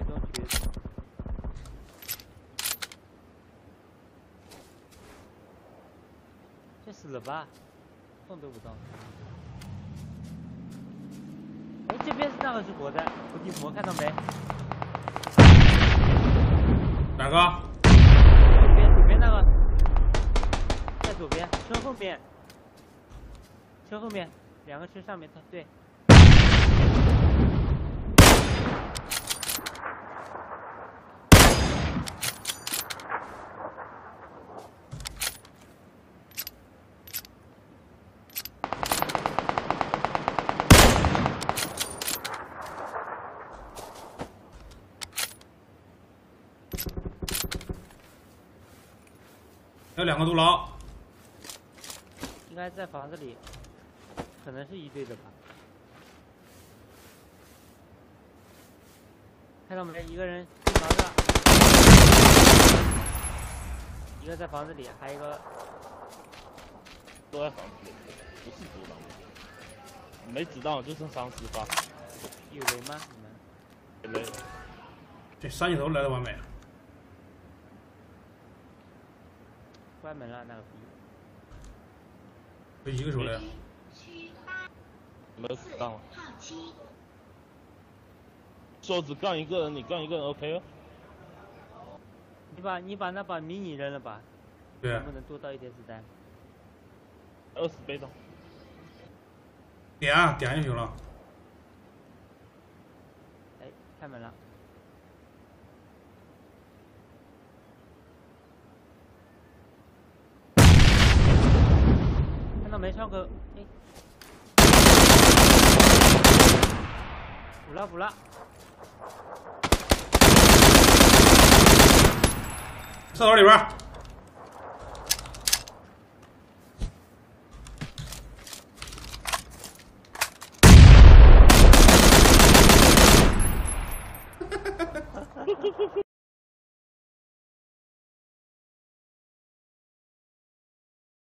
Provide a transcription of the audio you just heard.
最终决战。这死了吧？动都不动。哎，这边是那个是活的，伏地魔看到没？哪个？左边左边那个，在左边车后面，车后面两个车上面，它对。有两个独狼，应该在房子里，可能是一队的吧。看到没？一个人进房子了，一个在房子里，还有一个都在房子里，不是独狼。没子弹，就剩三十发。有人吗？你们？没。这三级头来的完美。关门了，那个逼。这一个手的。没有子弹了。说只杠一个人，你杠一个人 OK 哦。你把你把那把迷你扔了吧。对。能不能多到一点子弹？二十倍的。点啊点就行了。哎，开门了。没，窗口？哎，补了补了。厕所里边。